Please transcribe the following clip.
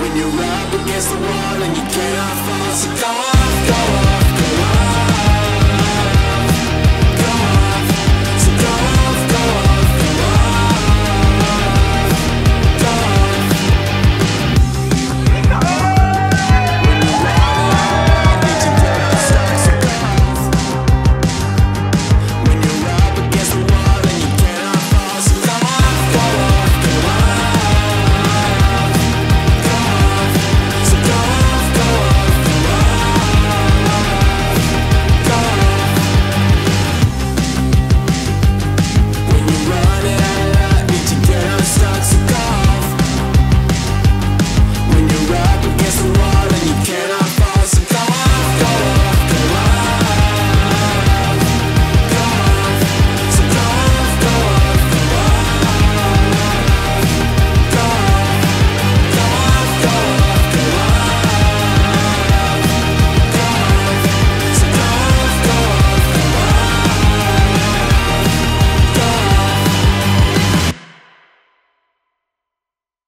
When you're up against the wall and you cannot fall, so go off, go off.